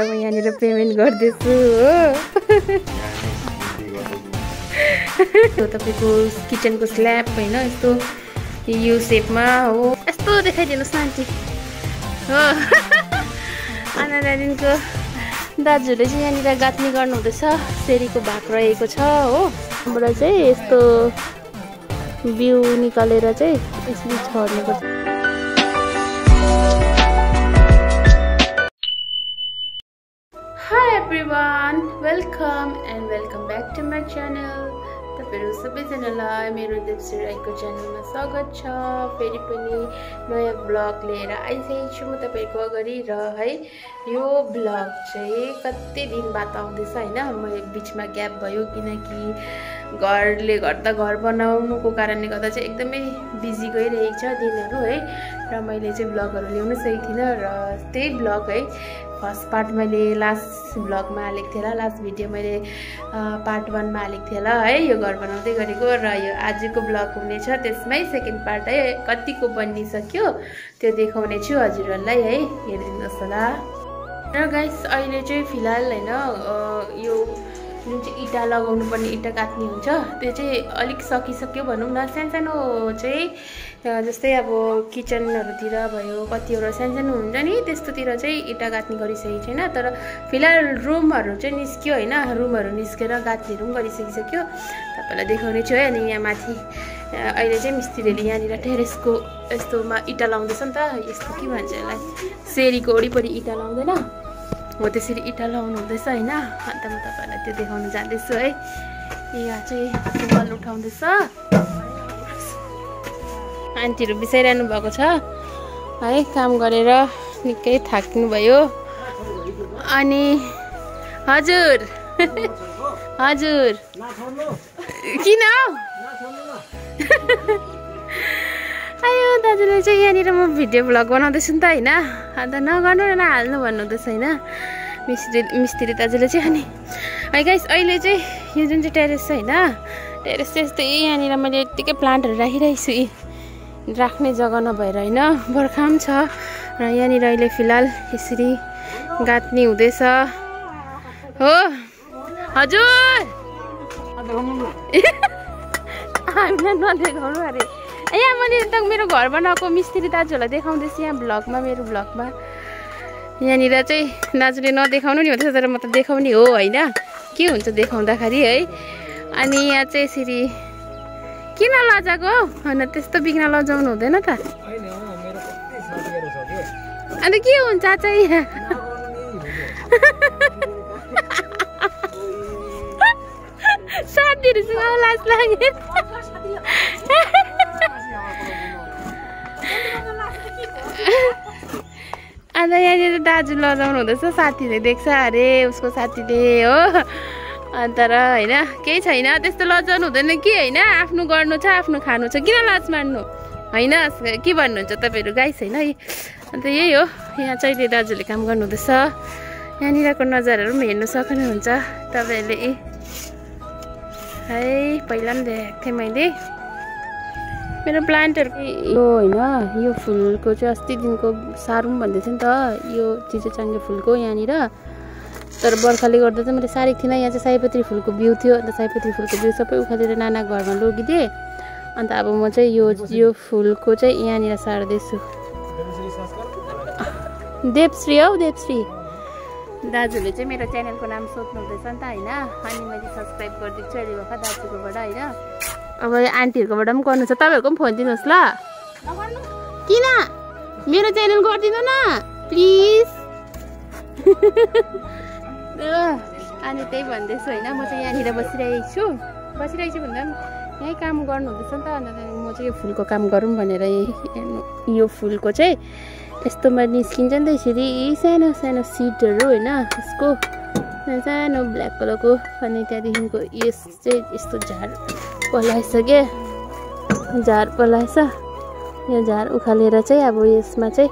त्यसलाई म यहाँनिर पेमेन्ट गर्दैछु हो। तपाईँको किचनको स्ल्याब होइन यस्तो यो सेपमा हो। यस्तो देखाइदिनुहोस् न आन्टी। हो। अनि त्यहाँदेखिको दाजुहरूले चाहिँ यहाँनिर गाँच्ने गर्नुहुँदैछ। सेरीको भाग रहेको छ हो। त्यहाँबाट चाहिँ यस्तो बिउ निकालेर चाहिँ यसरी छर्नुपर्छ। Everyone welcome and welcome back to my channel तपाईँहरू सबैजनालाई मेरो देवश्री राईको च्यानलमा स्वागत छ फेरि पनि नयाँ ब्लग लिएर आइसकेको छु म तपाईँहरूको अगाडि र है यो ब्लग चाहिँ कति दिन बाद आउँदैछ होइन म बिचमा ग्याप भयो किनकि घरले गर्दा घर बनाउनुको कारणले गर्दा चाहिँ एकदमै बिजी गइरहेको छ दिनहरू है र मैले चाहिँ ब्लगहरू ल्याउनु सकेको थिइनँ र त्यही ब्लग है फर्स्ट पार्ट मैले लास्ट ब्लगमा हालेको थिएँ होला लास्ट भिडियो मैले पार्ट वानमा हालेको थिएँ होला है यो घर बनाउँदै गरेको र यो आजको ब्लग हुनेछ त्यसमै सेकेन्ड पार्ट है कतिको बनिसक्यो त्यो देखाउने छु हजुरहरूलाई है हेरिदिनुहोस् होला। र गाइस अहिले चाहिँ फिलहाल होइन यो जुन चाहिँ इँटा लगाउनु पर्ने इँटा काट्ने हुन्छ त्यो चाहिँ अलिक सकिसक्यो भनौँ न। सानसानो चाहिँ जस्तै अब किचनहरूतिर भयो कतिवटा सानसानो हुन्छ नि त्यस्तोतिर चाहिँ इँटा गाँच्ने गरिसकेको छैन। तर फिलहाल रुमहरू चाहिँ निस्क्यो होइन रुमहरू निस्केर गाँच्नेहरू पनि गरिसकिसक्यो। तपाईँलाई देखाउने छु है अनि यहाँ माथि अहिले चाहिँ मिस्त्रीहरूले यहाँनिर टेरेसको यस्तोमा इँटा लाउँदैछ नि त। यस्तो के भन्छ यसलाई? सेरीको वरिपरि इँटा लाउँदैन। हो त्यसरी इँटा लाउनु हुँदैछ होइन अन्त म तपाईँहरूलाई त्यो देखाउनु जाँदैछु है यहाँ चाहिँ वाल उठाउँदैछ आन्टीहरू बिसाइरहनु भएको छ है काम गरेर निकै थाक्नुभयो अनि हजुर हजुर किन हौ आयो दाजुले चाहिँ यहाँनिर म भिडियो भ्लग बनाउँदैछु नि त होइन? अन्त नगर्नु न नहाल्नु भन्नुहुँदैछ होइन? मिस्त्री मिस्त्री दाजुले चाहिँ अनि है गाइस अहिले चाहिँ यो जुन चाहिँ टेरेस छ होइन? टेरेस चाहिँ यस्तै यहाँनिर मैले यत्तिकै प्लान्टहरू राखिरहेको छु यी राख्ने जग्गा नभएर होइन? बर्खा पनि छ र यहाँनिर अहिले फिलहाल यसरी गाँच्ने हुँदैछ। हो? हजुर! नदेखाउनु अरे। यहाँ मैले त मेरो घर बनाएको मिस्त्री दाजुहरूलाई देखाउँदैछु यहाँ भ्लगमा मेरो भ्लगमा यहाँनिर चाहिँ दाजुले नदेखाउनु नि भन्दैछ तर म त देखाउने हो होइन? के हुन्छ देखाउँदाखेरि है? अनि यहाँ चाहिँ यसरी किन लजाएको हौ? होइन त्यस्तो बिग्न लजाउनु हुँदैन त। अन्त के हुन्छ चाहिँ साथीहरूसँग लाज लाग्यो। अन्त यहाँनिर दाजु लजाउनु हुँदैछ साथीले। देख्छ अरे उसको साथीले हो। अन्त र होइन केही छैन। त्यस्तो लजाउनु हुँदैन कि होइन? आफ्नो गर्नु छ आफ्नो खानु छ। किन लाज मान्नु होइन के भन्नुहुन्छ तपाईँहरू? गाइस होइन अन्त यही हो। यहाँ चैते दाजुले काम गर्नुहुँदैछ यहाँनिरको नजाराहरू पनि हेर्नु सक्नुहुन्छ तपाईँहरूले। है पहिला पनि देखाएको थिएँ मैले। मेरो प्लान्टहरू यो होइन यो फुलको चाहिँ अस्तिदेखिको सारौँ भन्दै थियो नि त यो चिसो चाङ्गे फुलको यहाँनिर। तर बर्खाले गर्दा चाहिँ मैले सारेको थिइनँ यहाँ चाहिँ सयपत्री फुलको बिउ थियो अन्त सयपत्री फुलको बिउ सबै उखालेर नाना घरमा लगिदिएँ। अन्त अब म चाहिँ यो यो फुलको चाहिँ यहाँनिर सार्दैछु। देवश्री हौ देवश्री। दाजुले चाहिँ मेरो च्यानलको नाम सोध्नु हुँदैछ नि त होइन? अनि मैले सब्सक्राइब गरिदिएको छु अहिले भर्खर दाजुकोबाट होइन? अब आन्टीहरूकोबाट पनि गर्नु छ। तपाईँहरूको पनि फोन दिनुहोस् ल। किन? मेरो च्यानल गरिदिनु न प्लिज। अनि त्यही भन्दैछु होइन म चाहिँ यहाँनिर बसिरहेको छु। बसिरहेको छु भन्दा पनि यहीँ काम गर्नुहुँदैछ नि त अन्त म चाहिँ यो फुलको काम गरौँ भनेर यो फुलको चाहिँ यस्तोमा निस्किन्छ नि त यसरी। सानो सानो सिडहरू होइन यसको। सानो ब्ल्याक कलरको। अनि त्यहाँदेखिको यस चाहिँ यस्तो झार। पलाएछ क्या झार पलाएछ यो झार उखालेर चाहिँ अब यसमा चाहिँ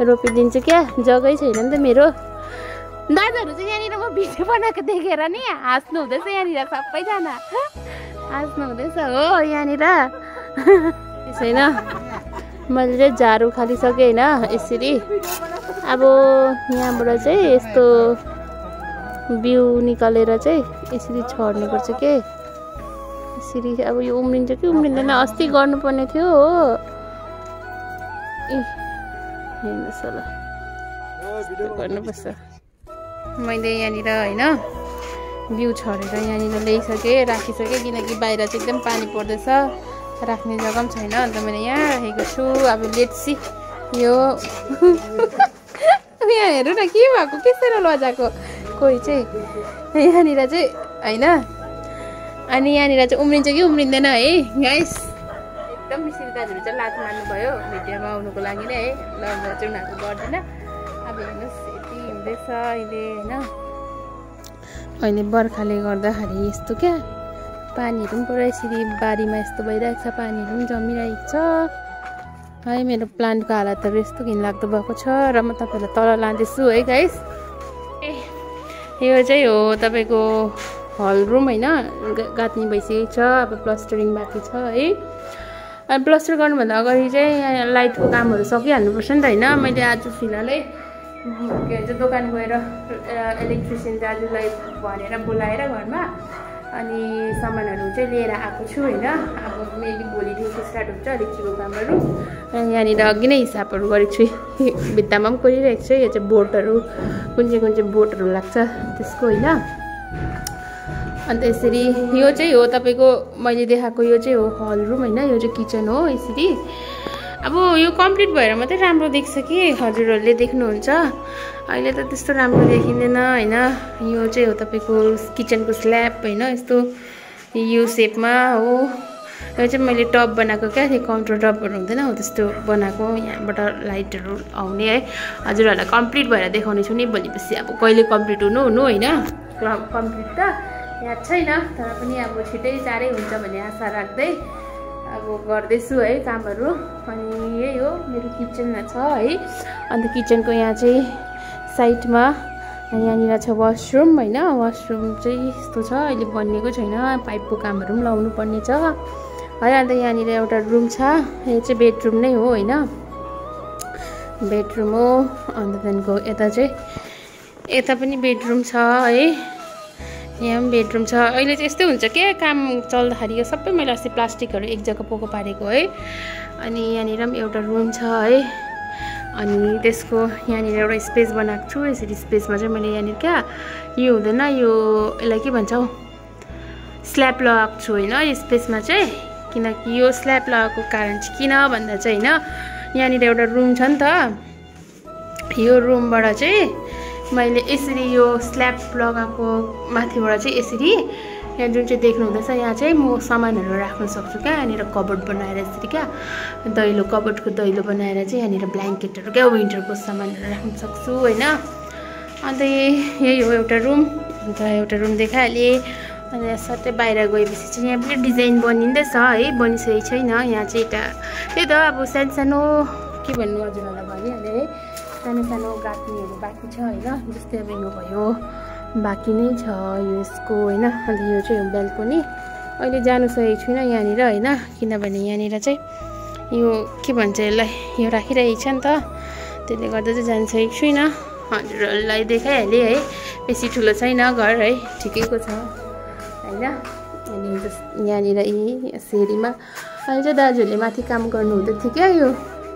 रोपिदिन्छु क्या। जग्गै छैन नि त मेरो। दाजुहरू चाहिँ यहाँनिर म भिडियो बनाएको देखेर नि हाँस्नु हुँदैछ यहाँनिर सबैजना। हाँस्नु हुँदैछ हो यहाँनिर। छैन। मैले चाहिँ झार उखालिसकेँ होइन यसरी। अब यहाँबाट चाहिँ यस्तो बिउ निकालेर चाहिँ यसरी छर्ने पर्छ के? यसरी अब यो उम्रिन्छ कि उम्रिँदैन अस्ति गर्नुपर्ने थियो हो। ए हेर्नुहोस् होला। गर्नुपर्छ? मैले यहाँनिर होइन बिउ छरेर यहाँनिर ल्याइसकेँ राखिसकेँ किनकि बाहिर चाहिँ एकदम पानी पर्दैछ। राख्ने जग्गा पनि छैन अन्त मैले यहाँ राखेको छु। अब लेट्सी यो यहाँ हेर्नु न के भएको? के साह्रो लजाएको? कोही चाहिँ यहाँनिर चाहिँ होइन अनि यहाँनिर चाहिँ उम्रिन्छ कि उम्रिँदैन है? गाइस एकदम मिसिरी दाजुहरू चाहिँ लात मार्नुभयो। भिडियोमा आउनुको लागि नै है। ल म चाहिँ उनीहरूको गर्दिनँ। अब हेर्नुहोस् यति हुँदैछ अहिले होइन? अहिले बर्खाले गर्दाखेरि यस्तो क्या? पानीहरू पनि पुरा यसरी बारीमा यस्तो भइरहेको छ। पानीहरू पनि जमिरहेको छ। है मेरो प्लान्टको हालतहरू यस्तो घिनलाग्दो भएको छ र म तपाईँहरूलाई तल लाँदैछु है गाइस ए यो चाहिँ हो तपाईँको हल रुम होइन? गाँच्ने भइसकेको छ अब प्लस्टरिङ बाँकी छ है? अनि प्लस्टर गर्नुभन्दा अगाडि चाहिँ यहाँ लाइटको कामहरू सकिहाल्नुपर्छ नि त होइन? मैले आज फिलहालै के भन्छ दोकान गएर इलेक्ट्रिसियन दाजुलाई भनेर बोलाएर घरमा अनि सामानहरू चाहिँ लिएर आएको छु होइन? अब मेबी भोलिदेखि स्टार्ट हुन्छ इलेक्ट्रिकको कामहरू। यहाँनिर अघि नै हिसाबहरू गरेको छु भित्तामा पनि कोरिरहेको छु यो चाहिँ बोटहरू कुन चाहिँ कुन चाहिँ बोटहरू लाग्छ त्यसको होइन? अन्त यसरी यो चाहिँ हो तपाईँको मैले देखाएको यो चाहिँ हो हल रुम होइन यो चाहिँ किचन हो यसरी। अब यो कम्प्लिट भएर मात्रै राम्रो देख्छ कि? हजुरहरूले देख्नुहुन्छ। अहिले त त्यस्तो राम्रो देखिँदैन होइन? यो चाहिँ हो तपाईँको किचनको स्ल्याब होइन? यस्तो यो सेपमा हो। यो चाहिँ मैले टप बनाएको क्या त्यो काउन्टर टपहरू हुँदैन हो त्यस्तो बनाएको। यहाँबाट लाइटहरू आउने है। हजुरहरूलाई कम्प्लिट भएर देखाउने छु नि भोलिपछि अब कहिले कम्प्लिट हुनु हुनु होइन? कम्प्लिट त। याद छैन तर पनि अब छिटै चाँडै हुन्छ भन्ने आशा राख्दै अब गर्दैछु है कामहरू। अनि यही हो मेरो किचनमा छ है। अन्त किचनको यहाँ चाहिँ साइडमा यहाँनिर छ वासरुम होइन। वासरुम चाहिँ यस्तो छ अहिले बनिएको छैन। पाइपको कामहरू पनि लाउनु पर्ने छ। है अन्त यहाँनिर एउटा रुम छ। यो चाहिँ बेडरुम नै हो होइन। बेडरुम हो अन्त त्यहाँदेखिको यता चाहिँ यता पनि बेडरुम छ है। यहाँ पनि बेडरुम छ। अहिले चाहिँ यस्तै हुन्छ के काम चल्दाखेरि यो सबै मैले अस्ति प्लास्टिकहरू एक जग्गा पोको पारेको है। अनि यहाँनिर पनि एउटा रुम छ है। अनि त्यसको यहाँनिर एउटा स्पेस बनाएको छु यसरी स्पेसमा चाहिँ मैले यहाँनिर क्या यो हुँदैन यो यसलाई के भन्छ हौ? स्ल्याब लगाएको छु होइन स्पेसमा चाहिँ। किनकि यो स्ल्याब लगाएको कारण चाहिँ किन भन्दा चाहिँ होइन यहाँनिर एउटा रुम छ नि त। यो रुमबाट चाहिँ मैले यसरी यो स्ल्याब लगाएको माथिबाट चाहिँ यसरी यहाँ जुन चाहिँ देख्नु हुँदैछ यहाँ चाहिँ म सामानहरू राख्न सक्छु क्या यहाँनिर कबोर्ड बनाएर यसरी क्या दैलो कबोर्डको दैलो बनाएर चाहिँ यहाँनिर ब्ल्याङ्केटहरू क्या विन्टरको सामानहरू राख्न सक्छु होइन। अन्त यही हो एउटा रुम अन्त एउटा रुम देखाइहालेँ अनि सट्टै बाहिर गएपछि चाहिँ यहाँ पनि डिजाइन बनिँदैछ है बनिसकेको छैन। यहाँ चाहिँ यता त्यही त अब सानो सानो के भन्नु हजुरहरूलाई भनिहालेँ है। सानो सानो गाँच्नेहरू बाँकी छ होइन? जस्तै अब यो भयो बाँकी नै छ यसको होइन? अन्त यो चाहिँ बेलकोनी अहिले जानु सकेको छुइनँ यहाँनिर होइन? किनभने यहाँनिर चाहिँ यो के भन्छ यसलाई यो राखिरहेको छ नि त। त्यसले गर्दा चाहिँ जानु सकेको छुइनँ। हजुरहरूलाई देखाइहालेँ है? बेसी ठुलो छैन घर है? ठिकैको छ होइन? अनि जस यहाँनिर यी सिँढीमा अहिले चाहिँ दाजुहरूले माथि काम गर्नु हुँदै थियो क्या यो?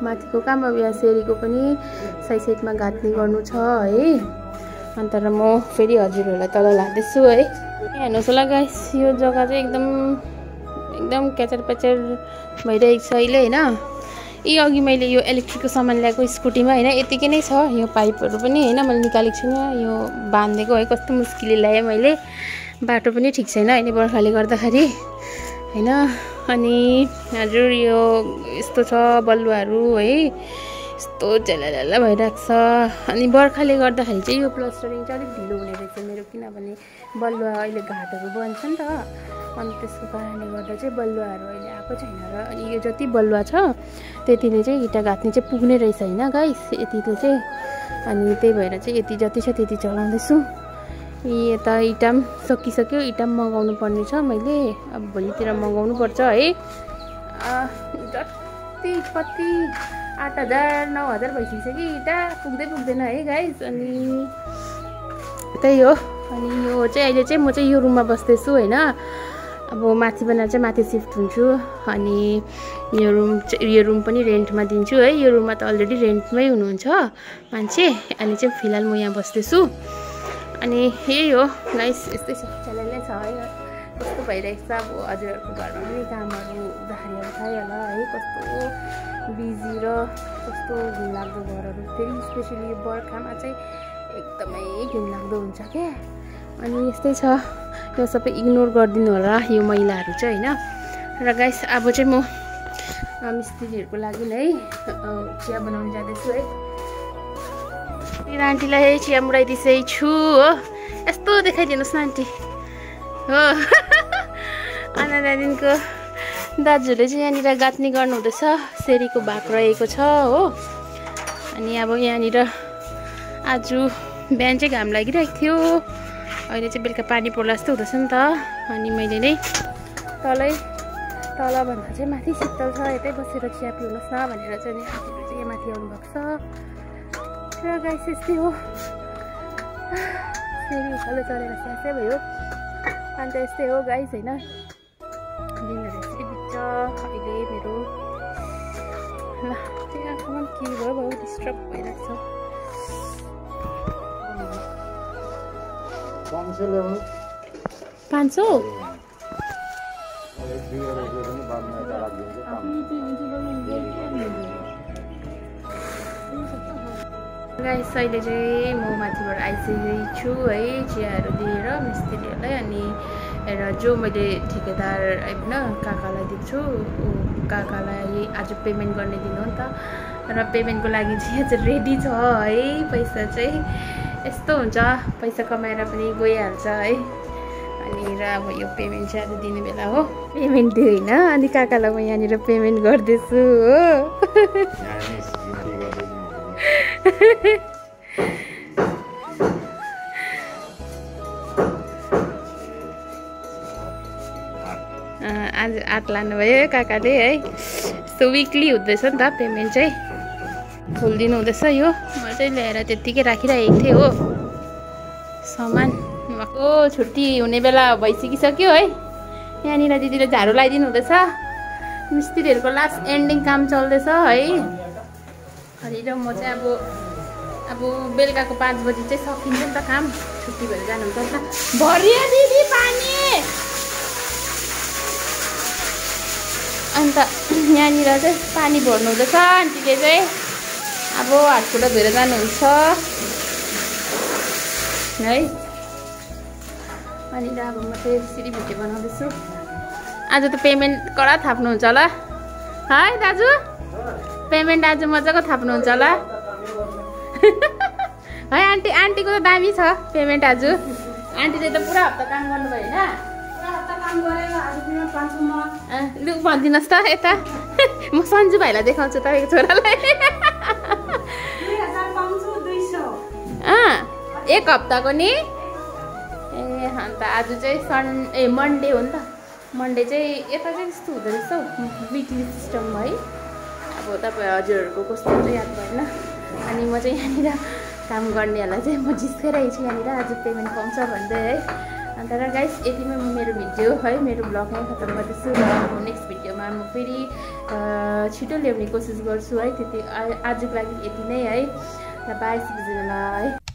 माथिको काम अब यहाँ सिँढीको पनि साइड साइडमा घाँच्ने गर्नु छ है। अन्त र म फेरि हजुरहरूलाई तल लाँदैछु है। हेर्नुहोस् होला गाइस यो जग्गा चाहिँ एकदम एकदम क्याचर प्याचर भइरहेको छ अहिले होइन। यी अघि मैले यो इलेक्ट्रिकको सामान ल्याएको स्कुटीमा होइन यतिकै नै छ। यो पाइपहरू पनि होइन मैले निकालेको छुइनँ। यो बाँधिदिएको है कस्तो मुस्किलले ल्याएँ मैले। बाटो पनि ठिक छैन अहिले बर्खाले गर्दाखेरि होइन। अनि हजुर यो यस्तो छ बलुवाहरू है। यस्तो झ्याला भइरहेको छ। अनि बर्खाले गर्दाखेरि चाहिँ यो प्लस्टरिङ चाहिँ अलिक ढिलो हुने रहेछ मेरो किनभने बलुवा अहिले घाटहरू बन्छ नि त। अनि त्यसको कारणले गर्दा चाहिँ बलुवाहरू अहिले आएको छैन र अनि यो जति बलुवा छ त्यतिले चाहिँ इँटा घाँच्ने चाहिँ पुग्ने रहेछ होइन गाइस यतिले चाहिँ। अनि त्यही भएर चाहिँ यति जति छ त्यति चलाउँदैछु। यता इँटा पनि सकिसक्यो इँटा पनि मगाउनु पर्ने छ मैले। अब भोलितिर मगाउनु पर्छ है। जति कति आठ हजार नौ हजार भइसकिसक्यो इँटा पुग्दै पुग्दैन है गाइस अनि त्यही हो। अनि यो चाहिँ अहिले चाहिँ म चाहिँ यो रुममा बस्दैछु होइन। अब माथि बनाएर चाहिँ माथि सिफ्ट हुन्छु। अनि यो रुम यो रुम पनि रेन्टमा दिन्छु है। यो रुममा त अलरेडी रेन्टमै हुनुहुन्छ मान्छे। अनि चाहिँ फिलहाल म यहाँ बस्दैछु। अनि यही हो। गाइस यस्तै छ। च्यालेन्जै छ है। कस्तो भइरहेको छ? अब हजुरहरूको घरमा पनि कामहरू हुँदाखेरि अब थाहै होला है। कस्तो बिजी र कस्तो घिनलाग्दो घरहरू। फेरि स्पेसली बर्खामा चाहिँ एकदमै घिनलाग्दो हुन्छ क्या अनि यस्तै छ। यो सबै इग्नोर गरिदिनु होला यो मैलाहरू चाहिँ होइन? र गाइस अब चाहिँ म मिस्त्रीहरूको लागि है चिया बनाउनु जाँदैछु है। मेरो आन्टीलाई चिया मुडाइदिँदै छु हो। यस्तो देखाइदिनुहोस् न आन्टी हो। अन्त त्यहाँदेखिको दाजुहरूले चाहिँ यहाँनिर गाँच्ने गर्नुहुँदैछ सेरीको भाग रहेको छ हो। अनि अब यहाँनिर आज बिहान चाहिँ घाम लागिरहेको थियो। अहिले चाहिँ बेलुका पानी पर्ला जस्तो हुँदैछ नि त। अनि मैले नै तलै तलभन्दा चाहिँ माथि शीतल छ यतै बसेर चिया पिउनुहोस् न भनेर चाहिँ यहाँ माथि आउनुभएको छ। र गाई यस्तै हो फेरि उकालो चढेर स्यासै भयो अन्त यस्तै हो गाइस होइन दिनहरू यसरी बित्छ अहिले मेरो ल त्यही आँखामा के भयो भयो डिस्टर्ब भइरहेको छ पाँच सौ गाइस अहिले चाहिँ म माथिबाट आइसकेको छु है चियाहरू दिएर मिस्त्रीहरूलाई अनि र जो मैले ठेकेदार होइन काकालाई दिएको छु काकालाई आज पेमेन्ट गर्ने दिनु नि त। र पेमेन्टको लागि चाहिँ आज रेडी छ है पैसा चाहिँ यस्तो हुन्छ पैसा कमाएर पनि गइहाल्छ है। अनि र अब यो पेमेन्ट चाहिँ आज दिने बेला हो। पेमेन्ट दियो होइन अनि काकालाई म यहाँनिर पेमेन्ट गर्दैछु हो। आज आठ लानुभयो काकाले है। यस्तो विकली हुँदैछ नि त पेमेन्ट चाहिँ। खोलिदिनु हुँदैछ यो। म चाहिँ ल्याएर त्यत्तिकै राखिरहेको थिएँ हो। सामान। भएको छुट्टी हुने बेला भइसकिसक्यो है। यहाँनिर दिदीले झाडु लगाइदिनु हुँदैछ। मिस्त्रीहरूको लास्ट एन्डिङ काम चल्दैछ है। अनि म चाहिँ अब अब बेलुकाको पाँच बजी चाहिँ सकिन्छ नि त काम। छुट्टी भएर जानुहुन्छ भरियो दिदी पानी। अन्त यहाँनिर चाहिँ पानी भर्नु हुँदैछ आन्टीले चाहिँ। अब हातखुट्टा धोएर जानुहुन्छ। है। अनि अब म चाहिँ यसरी भिडियो बनाउँदैछु। आज त पेमेन्ट कडा थाप्नुहुन्छ होला। है दाजु। पेमेन्ट आज मजाको थाप्नुहुन्छ होला। है आन्टी आन्टीको त दामी छ पेमेन्ट आज। आन्टीले त पुरा हप्ता काम गर्नुभयो होइन? लु भनिदिनुहोस् त यता। म सन्जु भाइलाई देखाउँछु तपाईँको छोरालाई। एक हप्ताको नि? ए अन्त आज चाहिँ सन ए मन्डे हो नि त। मन्डे चाहिँ यता चाहिँ यस्तो हुँदो रहेछ हौ विकली सिस्टम है। अब तपाईँ हजुरहरूको कस्तो चाहिँ याद भएन। अनि म चाहिँ यहाँनिर काम गर्नेहरूलाई चाहिँ म जिस्काइरहेको छु यहाँनिर आज पेमेन्ट पाउँछ भन्दै है। अन्त र गाइस यतिमै म मेरो भिडियो है मेरो ब्लग नै खतम गर्दैछु र म नेक्स्ट भिडियोमा म फेरि छिटो ल्याउने कोसिस गर्छु है त्यति आजको लागि यति नै है। र बाई सिक्सजनालाई